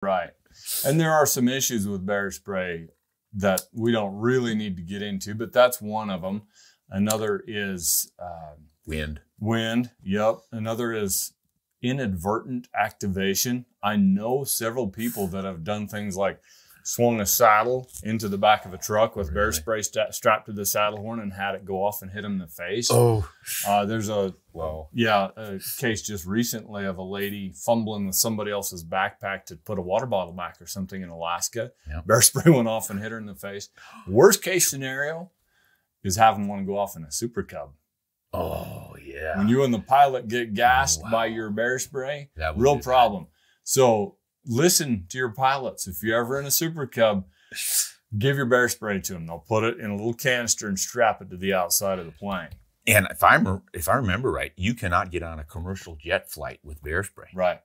Right. And there are some issues with bear spray that we don't really need to get into, but that's one of them. Another is uh, Wind. wind. Yep. Another is inadvertent activation. I know several people that have done things like swung a saddle into the back of a truck with bear spray sta strapped to the saddle horn and had it go off and hit them in the face. Oh. Uh, there's a Whoa. yeah, a case just recently of a lady fumbling with somebody else's backpack to put a water bottle back or something in Alaska. Yeah. Bear spray went off and hit her in the face. Worst case scenario is having one go off in a super cub. Oh yeah. When you and the pilot get gassed wow. by your bear spray, That real problem. So listen to your pilots. If you're ever in a super cub, give your bear spray to them. They'll put it in a little canister and strap it to the outside of the plane. And if I'm if I remember right, you cannot get on a commercial jet flight with bear spray. Right.